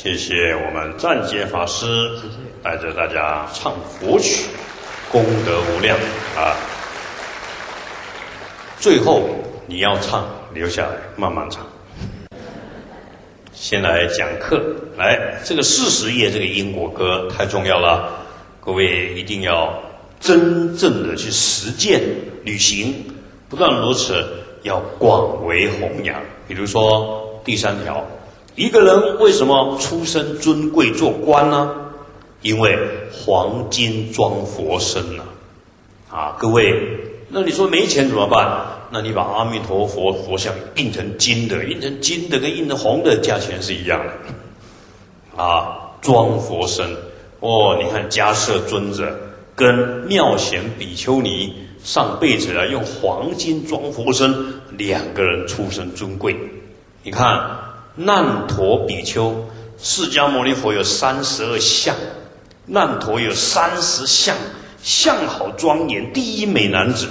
谢谢我们湛杰法师带着大家唱佛曲，功德无量啊！最后你要唱，留下来慢慢唱。先来讲课，来这个四十页这个因果歌太重要了，各位一定要真正的去实践履行，不但如此，要广为弘扬。比如说第三条，一个人为什么出身尊贵做官呢？因为黄金装佛身呐！啊，各位，那你说没钱怎么办？那你把阿弥陀佛佛像印成金的，印成金的跟印成红的价钱是一样的，啊，装佛身哦，你看迦摄尊者跟妙贤比丘尼上辈子啊用黄金装佛身，两个人出身尊贵。你看难陀比丘，释迦牟尼佛有三十二相，难陀有三十相，相好庄严，第一美男子，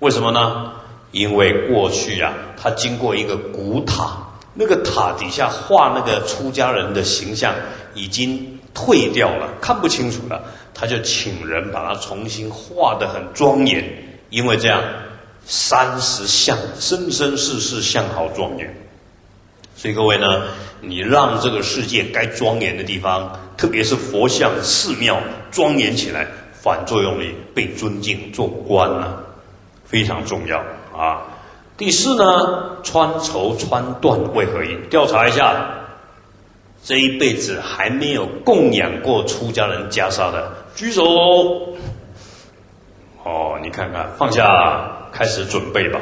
为什么呢？因为过去啊，他经过一个古塔，那个塔底下画那个出家人的形象已经退掉了，看不清楚了。他就请人把它重新画得很庄严，因为这样三十相生生世世相好庄严。所以各位呢，你让这个世界该庄严的地方，特别是佛像寺庙庄严起来，反作用力被尊敬，做官呢非常重要。啊，第四呢，穿绸穿缎为何因？调查一下，这一辈子还没有供养过出家人袈裟的，举手。哦，你看看，放下，开始准备吧。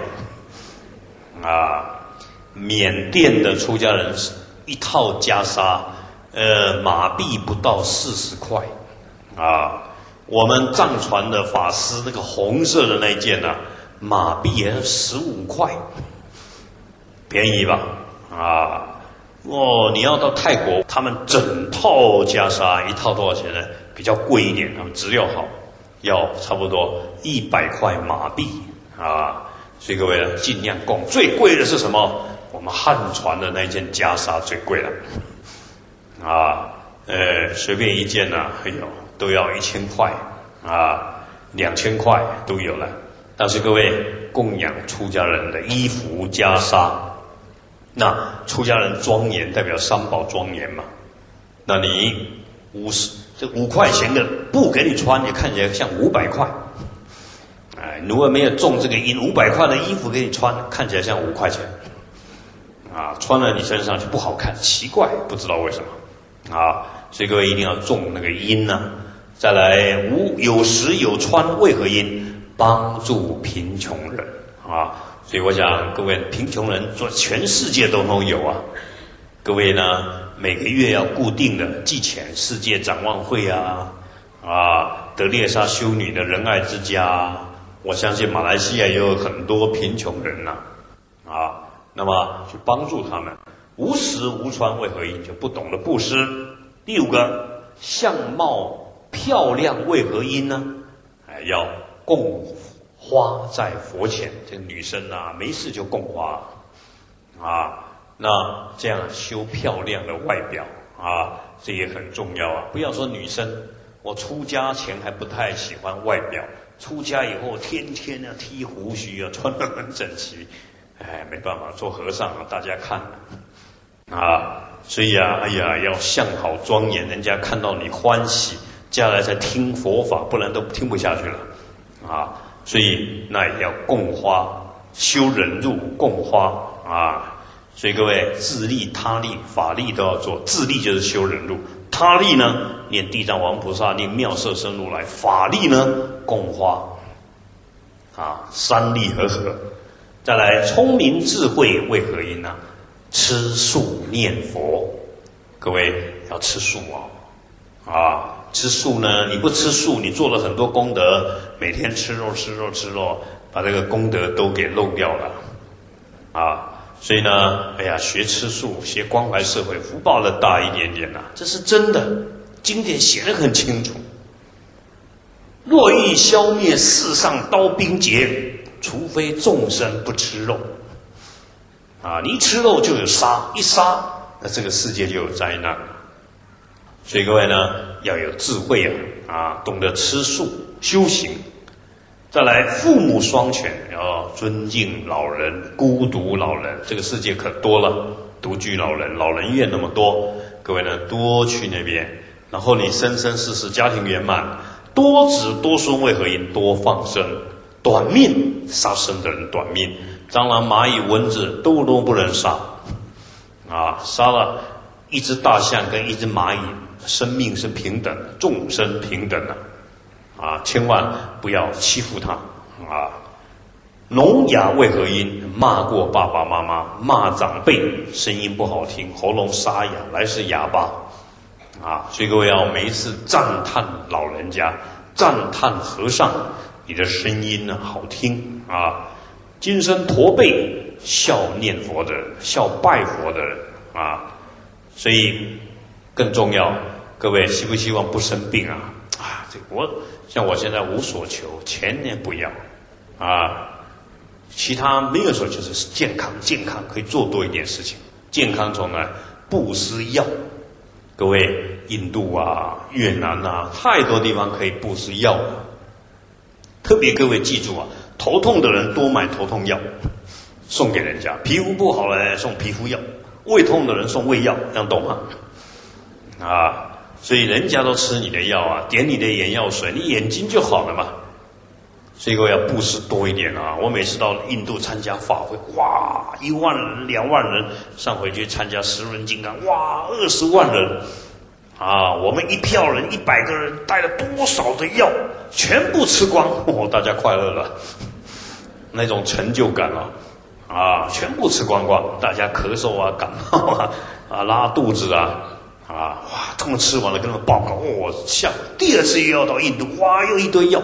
啊，缅甸的出家人一套袈裟，呃，马币不到四十块。啊，我们藏传的法师那个红色的那件呢？马币也十五块，便宜吧？啊，哦，你要到泰国，他们整套袈裟一套多少钱呢？比较贵一点，他们质量好，要差不多一百块马币啊。所以各位呢，尽量供。最贵的是什么？我们汉传的那件袈裟最贵了，啊，呃，随便一件呢，哎呦，都要一千块啊，两千块都有了。但是各位供养出家人的衣服袈裟，那出家人庄严代表三宝庄严嘛？那你五十这五块钱的布给你穿，你看起来像五百块。哎，如果没有中这个因，五百块的衣服给你穿，看起来像五块钱。啊，穿在你身上就不好看，奇怪，不知道为什么。啊，所以各位一定要中那个因呢。再来，无有时有穿，为何因？帮助贫穷人啊，所以我想各位贫穷人做全世界都能有啊。各位呢，每个月要固定的寄钱，世界展望会啊，啊，德列莎修女的仁爱之家，我相信马来西亚也有很多贫穷人呐，啊，那么去帮助他们，无食无穿为何因？就不懂得布施。第五个，相貌漂亮为何因呢？哎，要。供花在佛前，这个女生啊，没事就供花，啊，那这样修漂亮的外表啊，这也很重要啊。不要说女生，我出家前还不太喜欢外表，出家以后天天要剃胡须啊，穿得很整齐，哎，没办法，做和尚啊，大家看，啊，所以啊，哎呀，要相好庄严，人家看到你欢喜，将来才听佛法，不然都听不下去了。啊，所以那也要供花，修忍辱，供花啊。所以各位自利他利法利都要做，自利就是修忍辱，他利呢念地藏王菩萨，念妙色身如来，法力呢供花，啊，三利合合。再来聪明智慧为何因呢？吃素念佛，各位要吃素哦，啊。吃素呢？你不吃素，你做了很多功德，每天吃肉吃肉吃肉，把这个功德都给漏掉了，啊！所以呢，哎呀，学吃素，学关怀社会，福报的大一点点呐，这是真的，经典写的很清楚。若欲消灭世上刀兵劫，除非众生不吃肉，啊！你一吃肉就有杀，一杀，那这个世界就有灾难。所以各位呢要有智慧啊啊，懂得吃素修行。再来，父母双全，要尊敬老人，孤独老人，这个世界可多了，独居老人，老人院那么多，各位呢多去那边，然后你生生世世家庭圆满，多子多孙为何因？多放生，短命杀生的人短命，蟑螂、蚂蚁、蚊子都都不能杀，啊，杀了一只大象跟一只蚂蚁，生命是平等，众生平等的。啊，千万不要欺负他啊！聋哑为何因？骂过爸爸妈妈，骂长辈，声音不好听，喉咙沙哑，来是哑巴啊！所以各位要每一次赞叹老人家，赞叹和尚，你的声音呢好听啊！今生驼背，笑念佛的人，笑拜佛的人啊！所以更重要，各位希不希望不生病啊？啊，这我。像我现在无所求，全年不要，啊，其他没有说就是健康，健康可以做多一点事情。健康从来布施药，各位，印度啊、越南啊，太多地方可以布施药。特别各位记住啊，头痛的人多买头痛药，送给人家；皮肤不好了送皮肤药；胃痛的人送胃药，这样懂吗？啊。所以人家都吃你的药啊，点你的眼药水，你眼睛就好了嘛。所以我要布施多一点啊！我每次到印度参加法会，哇，一万人、两万人，上回去参加十轮金刚，哇，二十万人，啊，我们一票人一百个人带了多少的药，全部吃光，哦，大家快乐了，那种成就感啊，啊，全部吃光光，大家咳嗽啊、感冒啊、啊拉肚子啊。啊，哇！他们吃完了，跟他们报告，哦，下第二次又要到印度，哇，又一堆药，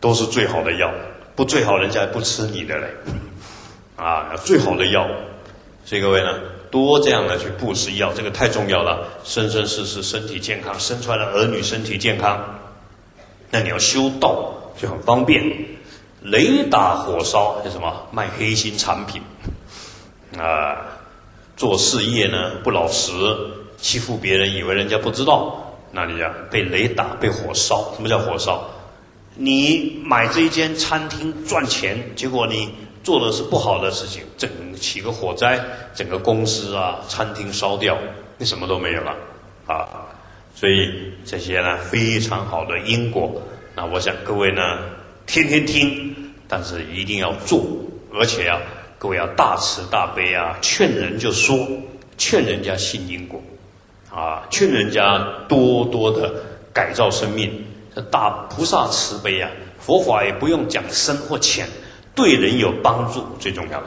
都是最好的药，不最好人家不吃你的嘞，啊，最好的药，所以各位呢，多这样的去布施药，这个太重要了，生生世世身体健康，生出来的儿女身体健康，那你要修道就很方便，雷打火烧是什么？卖黑心产品，啊，做事业呢不老实。欺负别人，以为人家不知道，那你呀被雷打，被火烧。什么叫火烧？你买这一间餐厅赚钱，结果你做的是不好的事情，整起个火灾，整个公司啊、餐厅烧掉，你什么都没有了啊！所以这些呢，非常好的因果。那我想各位呢，天天听，但是一定要做，而且啊，各位要大慈大悲啊，劝人就说，劝人家信因果。啊，劝人家多多的改造生命，这大菩萨慈悲啊！佛法也不用讲深或浅，对人有帮助最重要的，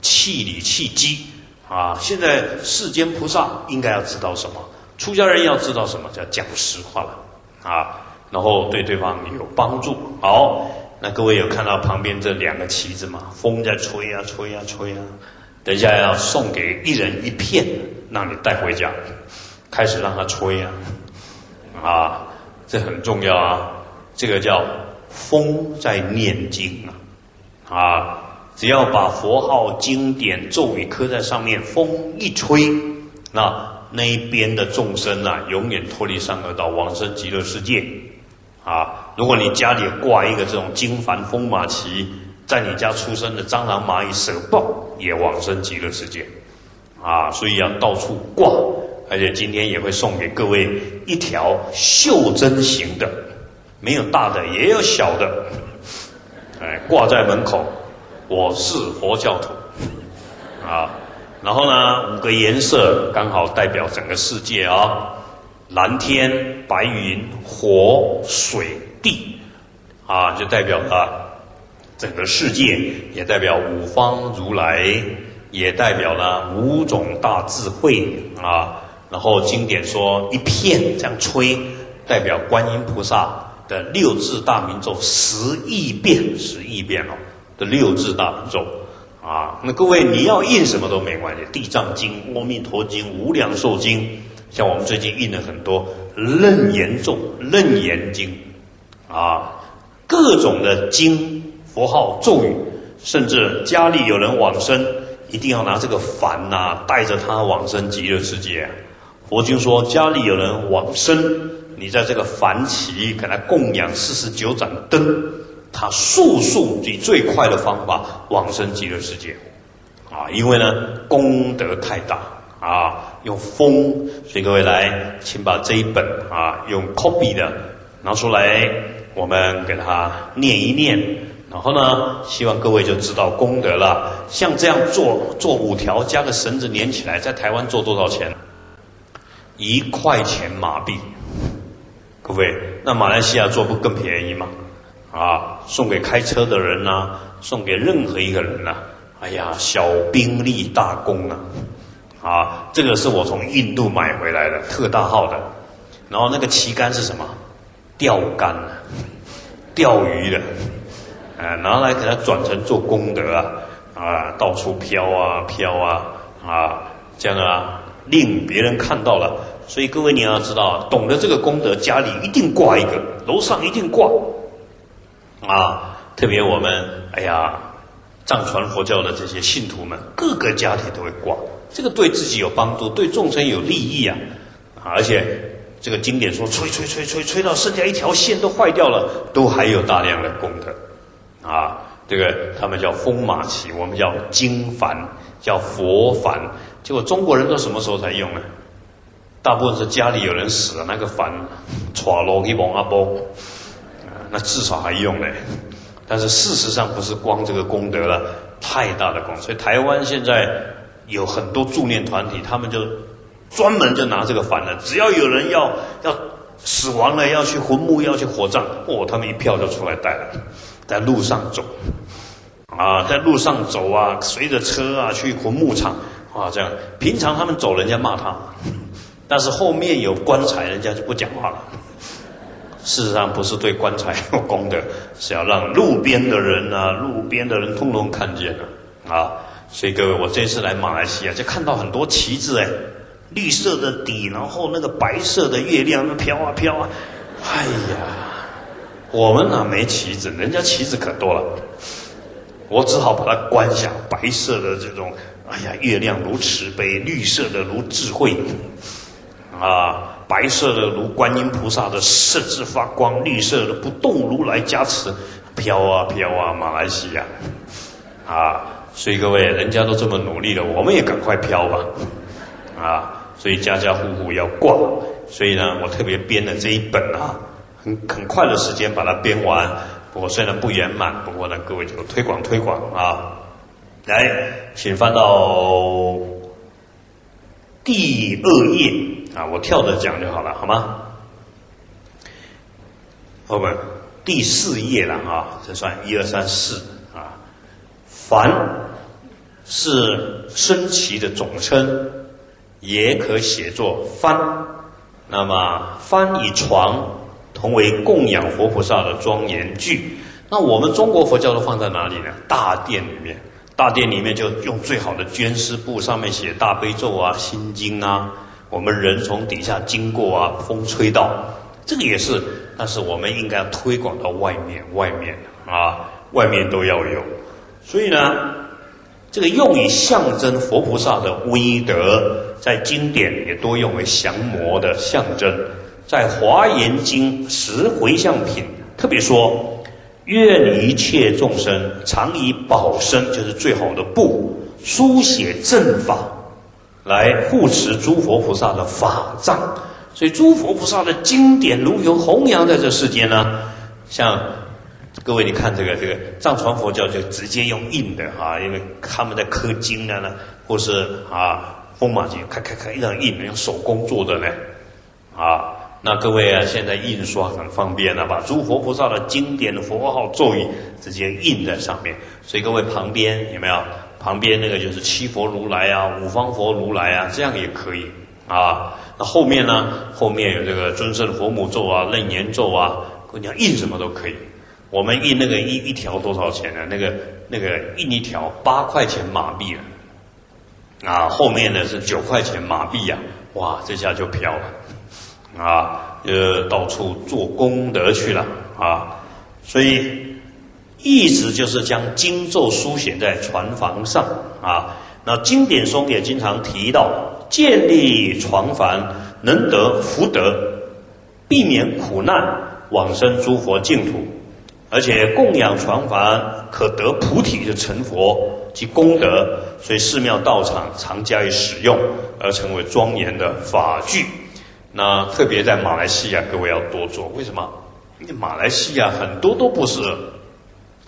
气理气机啊！现在世间菩萨应该要知道什么？出家人要知道什么？叫讲实话了啊！然后对对方有帮助。好，那各位有看到旁边这两个旗子吗？风在吹啊吹啊吹啊！等一下要送给一人一片，让你带回家。开始让他吹啊，啊，这很重要啊！这个叫风在念经啊，啊，只要把佛号、经典、咒语刻在上面，风一吹，那那一边的众生啊，永远脱离三恶道，往生极乐世界。啊，如果你家里挂一个这种金幡风马旗，在你家出生的蟑螂、蚂蚁、蛇豹也往生极乐世界。啊，所以要到处挂。而且今天也会送给各位一条袖珍型的，没有大的也有小的，哎，挂在门口。我是佛教徒，啊，然后呢，五个颜色刚好代表整个世界啊，蓝天、白云、火、水、地，啊，就代表了整个世界，也代表五方如来，也代表了五种大智慧啊。然后经典说一片这样吹，代表观音菩萨的六字大明咒十亿遍，十亿遍哦的六字大明咒啊。那各位你要印什么都没关系，地藏经、阿弥陀经、无量寿经，像我们最近印了很多楞严咒、楞严经啊，各种的经佛号咒语，甚至家里有人往生，一定要拿这个幡呐，带着他往生极乐世界。佛经说，家里有人往生，你在这个梵起给他供养四十九盏灯，他速速以最快的方法往生极乐世界。啊，因为呢功德太大啊，用风，所以各位来，请把这一本啊用 copy 的拿出来，我们给他念一念，然后呢，希望各位就知道功德了。像这样做做五条，加个绳子连起来，在台湾做多少钱？一块钱马币。各位，那马来西亚做不更便宜吗？啊，送给开车的人呐，送给任何一个人呐。哎呀，小兵立大功啊！啊，这个是我从印度买回来的特大号的，然后那个旗杆是什么？钓竿啊，钓鱼的，啊，拿来给它转成做功德啊，啊，到处飘啊飘啊，啊，这样啊，令别人看到了。所以各位你要知道，懂得这个功德，家里一定挂一个，楼上一定挂，啊，特别我们，哎呀。藏传佛教的这些信徒们，各个家庭都会挂，这个对自己有帮助，对众生有利益啊！而且这个经典说，吹吹吹吹吹到剩下一条线都坏掉了，都还有大量的功德啊！这个他们叫风马旗，我们叫经幡，叫佛幡。结果中国人都什么时候才用呢？大部分是家里有人死了，那个幡，歘罗一往阿波，那至少还用嘞。但是事实上不是光这个功德了，太大的功，所以台湾现在有很多助念团体，他们就专门就拿这个幡了。只要有人要要死亡了，要去坟墓，要去火葬，哦，他们一票就出来带了，在路上走，啊，在路上走啊，随着车啊去坟墓场啊，这样。平常他们走，人家骂他，但是后面有棺材，人家就不讲话了。事实上不是对棺材有功德，是要让路边的人啊，路边的人通通看见的啊。所以各位，我这次来马来西亚就看到很多旗子哎，绿色的底，然后那个白色的月亮那飘啊飘啊。哎呀，我们哪没旗子？人家旗子可多了。我只好把它关下。白色的这种，哎呀，月亮如慈悲，绿色的如智慧，啊。白色的如观音菩萨的色字发光，绿色的不动如来加持，飘啊飘啊，马来西亚，啊，所以各位，人家都这么努力了，我们也赶快飘吧，啊，所以家家户户要挂，所以呢，我特别编了这一本啊，很很快的时间把它编完，不过虽然不圆满，不过呢，各位就推广推广啊，来，请翻到第二页。啊，我跳着讲就好了，好吗？后面第四页了啊，这算一二三四啊。凡是升旗的总称，也可写作幡。那么幡与床同为供养活菩萨的庄严具。那我们中国佛教都放在哪里呢？大殿里面，大殿里面就用最好的绢丝布，上面写大悲咒啊、心经啊。我们人从底下经过啊，风吹到，这个也是，但是我们应该推广到外面，外面啊，外面都要有。所以呢，这个用以象征佛菩萨的威德，在经典也多用为降魔的象征。在华严经十回向品特别说，愿一切众生常以宝身，就是最好的布，书写正法。来护持诸佛菩萨的法藏，所以诸佛菩萨的经典如何弘扬在这世间呢？像各位，你看这个这个藏传佛教就直接用印的啊，因为他们在刻经啊呢，或是啊风马经，开开开一张印，用手工做的呢啊。那各位啊，现在印刷很方便了，把诸佛菩萨的经典的佛号咒语直接印在上面，所以各位旁边有没有？旁边那个就是七佛如来啊，五方佛如来啊，这样也可以啊。那后面呢？后面有这个尊胜佛母咒啊、楞严咒啊，你讲印什么都可以。我们印那个一一条多少钱呢？那个那个印一条八块钱马币了。啊，后面呢是九块钱马币呀，哇，这下就飘了啊，呃，到处做功德去了啊，所以。一直就是将经咒书写在船房上啊。那经典中也经常提到建立床幡，能得福德，避免苦难，往生诸佛净土。而且供养床幡可得菩提，就成佛及功德，所以寺庙道场常加以使用，而成为庄严的法具。那特别在马来西亚，各位要多做。为什么？因为马来西亚很多都不是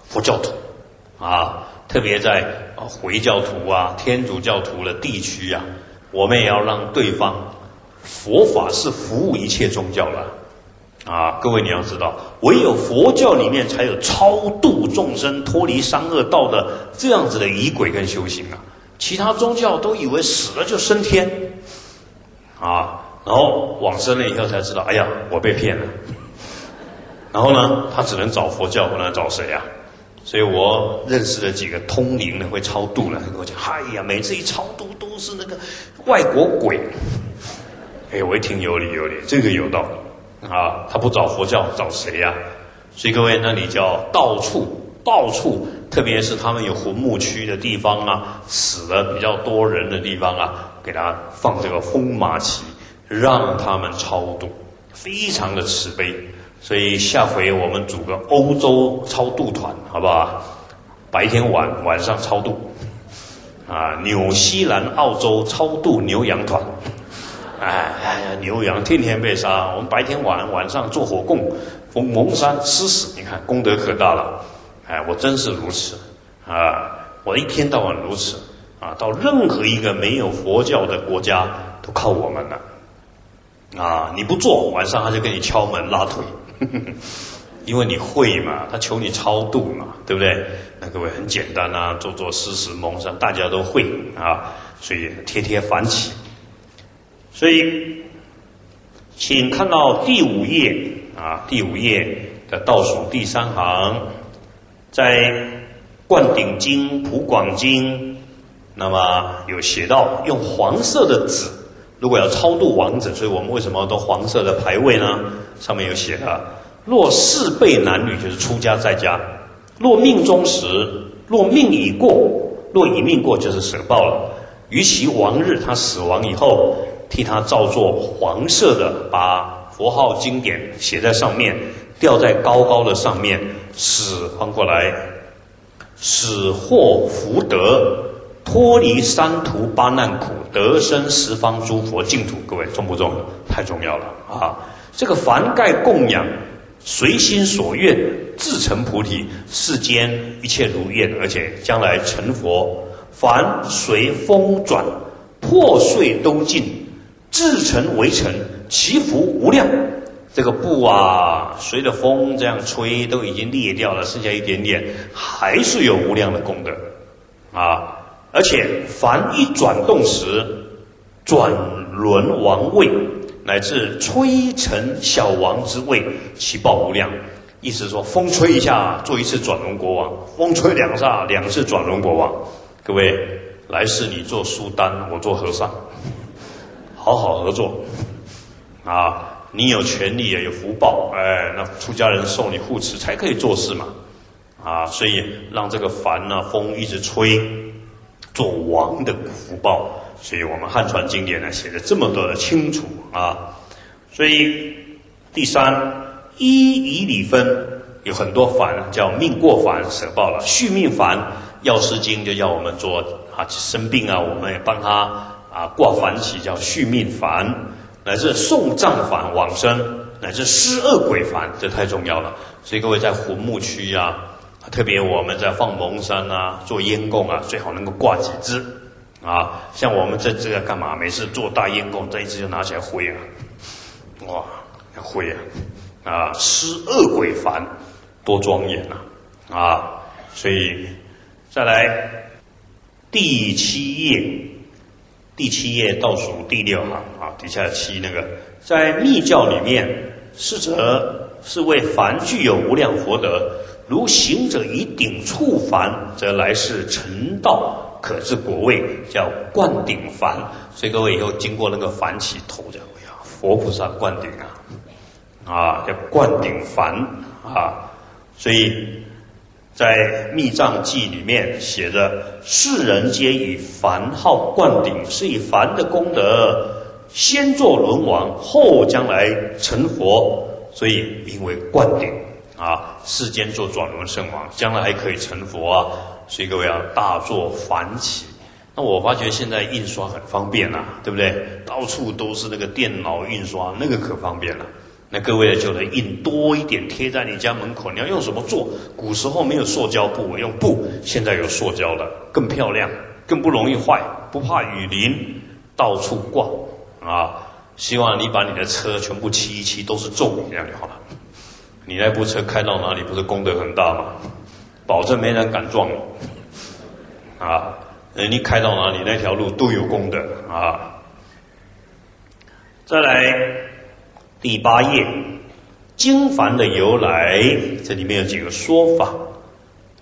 佛教徒啊，特别在回教徒啊、天主教徒的地区啊，我们也要让对方佛法是服务一切宗教的啊。各位你要知道，唯有佛教里面才有超度众生、脱离三恶道的这样子的仪轨跟修行啊。其他宗教都以为死了就升天啊。然后往生了以后才知道，哎呀，我被骗了。然后呢，他只能找佛教，不能找谁呀？所以我认识了几个通灵的会超度的，他跟我讲，哎呀，每次一超度都是那个外国鬼。哎，我一听有理有理，这个有道理啊。他不找佛教，找谁呀？所以各位，那里叫到处到处，特别是他们有坟墓区的地方啊，死了比较多人的地方啊，给他放这个风马旗。让他们超度，非常的慈悲，所以下回我们组个欧洲超度团，好不好？白天晚晚上超度，啊，纽西兰、澳洲超度牛羊团，哎呀，牛羊天天被杀，我们白天晚晚上做火供，逢蒙山吃屎，你看功德可大了，哎，我真是如此，啊，我一天到晚如此，啊，到任何一个没有佛教的国家，都靠我们了。啊！你不做，晚上他就给你敲门拉腿，因为你会嘛，他求你超度嘛，对不对？那各位很简单啊，做做事实蒙上，大家都会啊，所以贴贴反起。所以，请看到第五页啊，第五页的倒数第三行，在《灌顶经》《普广经》，那么有写到用黄色的纸。如果要超度王子，所以我们为什么都黄色的牌位呢？上面有写的：若四辈男女，就是出家在家；若命中时，若命已过，若已命过，就是舍报了。于其亡日，他死亡以后，替他照作黄色的，把佛号经典写在上面，吊在高高的上面，死翻过来，死获福德。脱离三途八难苦，得生十方诸佛净土。各位重不重要？太重要了啊！这个凡盖供养，随心所愿，自成菩提，世间一切如愿，而且将来成佛。凡随风转，破碎都尽，自成为成，其福无量。这个布啊，随着风这样吹，都已经裂掉了，剩下一点点，还是有无量的功德啊！而且凡一转动时，转轮王位，乃至吹成小王之位，其报无量。意思是说，风吹一下，做一次转轮国王；风吹两下，两次转轮国王。各位，来世你做苏丹，我做和尚，好好合作啊！你有权利也有福报，哎，那出家人受你护持才可以做事嘛，啊，所以让这个帆呢，风一直吹。做王的福报，所以我们汉传经典呢写的这么多的清楚啊。所以第三一以理分，有很多凡叫命过凡舍报了，续命凡药师经就要我们做啊生病啊，我们也帮他啊挂凡旗叫续命凡，乃至送葬凡往生，乃至施恶鬼凡，这太重要了。所以各位在坟墓区呀。特别我们在放蒙山啊，做烟供啊，最好能够挂几支，啊，像我们这这个干嘛？每次做大烟供，这一次就拿起来挥啊，哇，挥啊，啊，施恶鬼烦，多庄严呐，啊，所以再来第七页，第七页倒数第六行啊，底下七那个，在密教里面，是则是为凡具有无量福德。如行者以顶触凡，则来世成道，可至果位，叫灌顶凡。所以各位以后经过那个凡起头，讲哎呀，佛菩萨灌顶啊，啊，叫灌顶凡啊。所以在《密藏记》里面写着：“世人皆以凡号灌顶，是以凡的功德，先做轮王，后将来成佛，所以名为灌顶啊。世间做转轮圣王，将来还可以成佛啊。所以各位啊，大做繁起。那我发觉现在印刷很方便啊，对不对？到处都是那个电脑印刷，那个可方便了。那各位就能印多一点，贴在你家门口。你要用什么做？古时候没有塑胶布，用布。现在有塑胶的，更漂亮，更不容易坏，不怕雨淋，到处挂啊！希望你把你的车全部漆一漆，都是重这样就好了。你那部车开到哪里，不是功德很大吗？保证没人敢撞你啊！你开到哪里，那条路都有功德啊！再来第八页，经幡的由来，这里面有几个说法。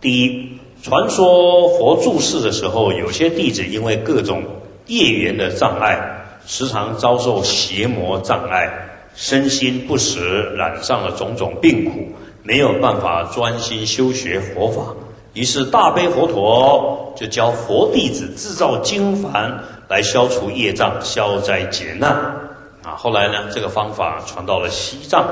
第一，传说佛住世的时候，有些弟子因为各种业缘的障碍，时常遭受邪魔障碍，身心不时染上了种种病苦，没有办法专心修学佛法。于是大悲佛陀就教佛弟子制造经幡来消除业障、消灾解难。啊，后来呢，这个方法传到了西藏，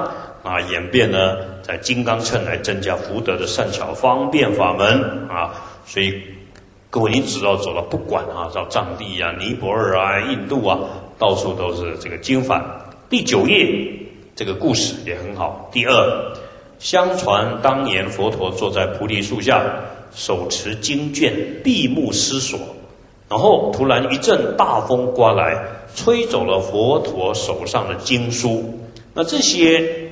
啊，演变呢在金刚秤来增加福德的善巧方便法门。啊，所以各位你只要走到不管啊，到藏地啊、尼泊尔啊、印度啊，到处都是这个经幡。第九页这个故事也很好。第二。相传当年佛陀坐在菩提树下，手持经卷，闭目思索，然后突然一阵大风刮来，吹走了佛陀手上的经书。那这些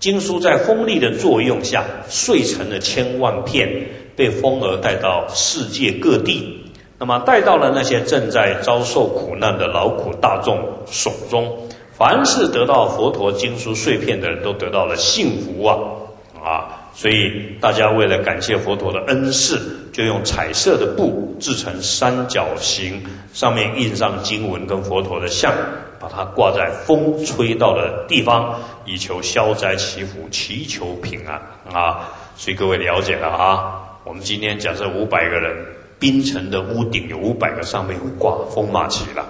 经书在风力的作用下碎成了千万片，被风儿带到世界各地。那么带到了那些正在遭受苦难的劳苦大众手中。凡是得到佛陀经书碎片的人都得到了幸福啊！啊，所以大家为了感谢佛陀的恩赐，就用彩色的布制成三角形，上面印上经文跟佛陀的像，把它挂在风吹到的地方，以求消灾祈福，祈求平安啊！所以各位了解了啊？我们今天假设五百个人，槟城的屋顶有五百个上面会挂风马旗了。